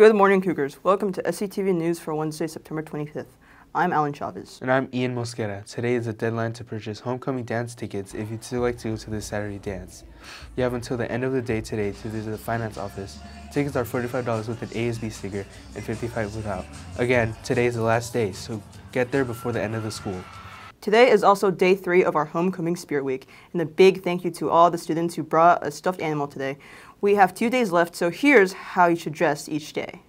Good morning, Cougars. Welcome to SCTV News for Wednesday, September 25th. I'm Alan Chavez. And I'm Ian Mosquera. Today is the deadline to purchase homecoming dance tickets if you'd still like to go to the Saturday dance. You have until the end of the day today to visit the finance office. Tickets are $45 with an ASB sticker and $55 without. Again, today is the last day, so get there before the end of the school. Today is also day three of our Homecoming Spirit Week, and a big thank you to all the students who brought a stuffed animal today. We have two days left, so here's how you should dress each day.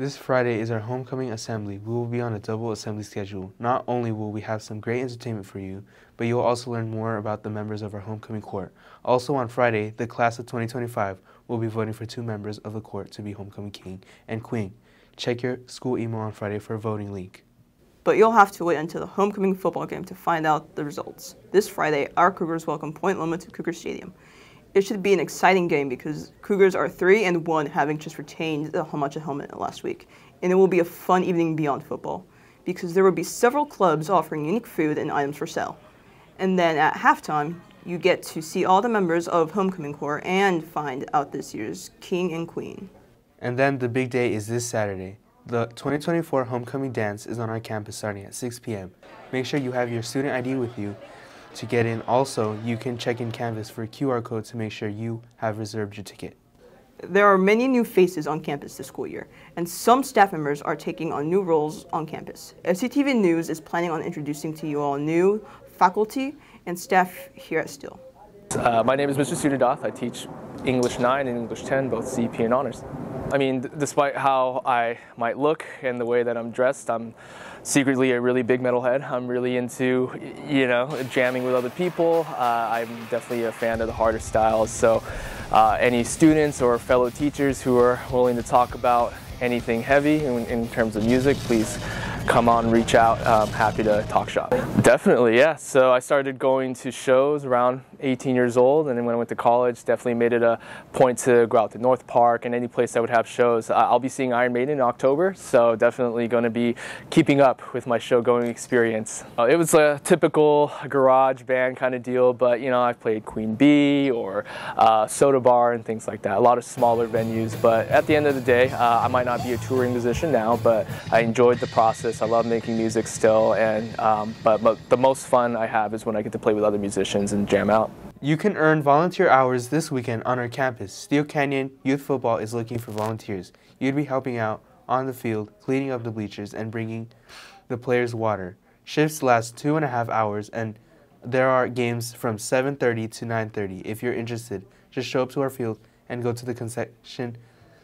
This Friday is our homecoming assembly. We will be on a double assembly schedule. Not only will we have some great entertainment for you, but you will also learn more about the members of our homecoming court. Also on Friday, the class of 2025 will be voting for two members of the court to be homecoming king and queen. Check your school email on Friday for a voting link. But you'll have to wait until the homecoming football game to find out the results. This Friday, our Cougars welcome Point Loma to Cougar Stadium. It should be an exciting game because Cougars are 3 and 1 having just retained the Jamacha helmet last week. And it will be a fun evening beyond football because there will be several clubs offering unique food and items for sale. And then at halftime, you get to see all the members of Homecoming Corps and find out this year's king and queen. And then the big day is this Saturday. The 2024 Homecoming Dance is on our campus starting at 6 p.m. Make sure you have your student ID with you to get in. Also, you can check in Canvas for a QR code to make sure you have reserved your ticket. There are many new faces on campus this school year, and some staff members are taking on new roles on campus. SCTV News is planning on introducing to you all new faculty and staff here at Steele. Uh, my name is Mr. Sudadoth. I teach English 9 and English 10, both CP and honors. I mean, despite how I might look and the way that I'm dressed, I'm secretly a really big metalhead. I'm really into, you know, jamming with other people. Uh, I'm definitely a fan of the harder styles. So, uh, any students or fellow teachers who are willing to talk about anything heavy in, in terms of music, please come on, reach out. I'm happy to talk shop. Definitely, yeah. So I started going to shows around 18 years old, and then when I went to college, definitely made it a point to go out to North Park and any place that would have shows. Uh, I'll be seeing Iron Maiden in October, so definitely going to be keeping up with my show going experience. Uh, it was a typical garage band kind of deal, but you know I've played Queen Bee or uh, Soda Bar and things like that. A lot of smaller venues, but at the end of the day, uh, I might not be a touring musician now, but I enjoyed the process. I love making music still, and um, but, but the most fun I have is when I get to play with other musicians and jam out. You can earn volunteer hours this weekend on our campus. Steele Canyon Youth Football is looking for volunteers. You'd be helping out on the field, cleaning up the bleachers, and bringing the players water. Shifts last two and a half hours, and there are games from 7:30 to 9:30. If you're interested, just show up to our field and go to the concession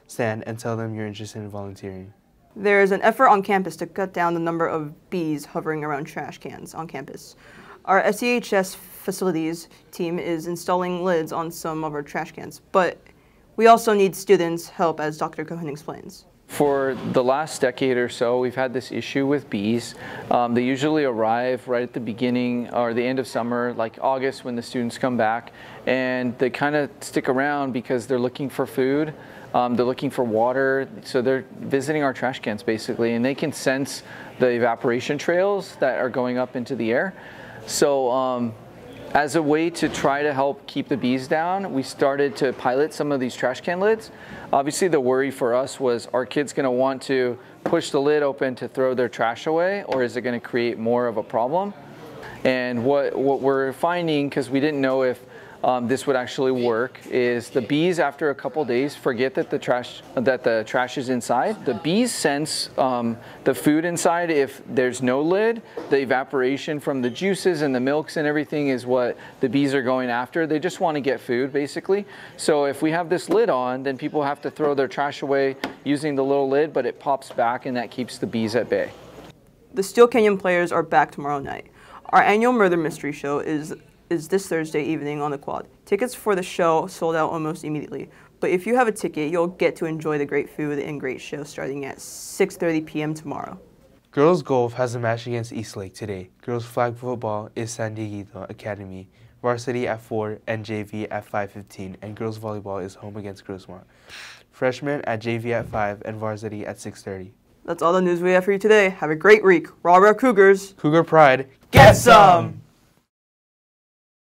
stand and tell them you're interested in volunteering. There is an effort on campus to cut down the number of bees hovering around trash cans on campus. Our SCHS facilities team is installing lids on some of our trash cans, but we also need students' help, as Dr. Cohen explains. For the last decade or so, we've had this issue with bees. Um, they usually arrive right at the beginning or the end of summer, like August when the students come back, and they kind of stick around because they're looking for food. Um, they're looking for water, so they're visiting our trash cans basically, and they can sense the evaporation trails that are going up into the air. So um, as a way to try to help keep the bees down, we started to pilot some of these trash can lids. Obviously, the worry for us was are kids going to want to push the lid open to throw their trash away, or is it going to create more of a problem? And what, what we're finding, because we didn't know if um, this would actually work is the bees after a couple days forget that the trash that the trash is inside. The bees sense um, the food inside if there's no lid. The evaporation from the juices and the milks and everything is what the bees are going after. They just want to get food basically. So if we have this lid on, then people have to throw their trash away using the little lid, but it pops back and that keeps the bees at bay. The Steele Canyon players are back tomorrow night. Our annual murder mystery show is is this Thursday evening on the quad. Tickets for the show sold out almost immediately, but if you have a ticket, you'll get to enjoy the great food and great show starting at 6:30 p.m. tomorrow. Girls golf has a match against Eastlake today. Girls flag football is San Diego Academy. Varsity at 4 and JV at 5:15 and girls volleyball is home against Grossmont. Freshmen at JV at 5 and varsity at 6:30. That's all the news we have for you today. Have a great week. Raw Raw Cougars. Cougar Pride, Get some!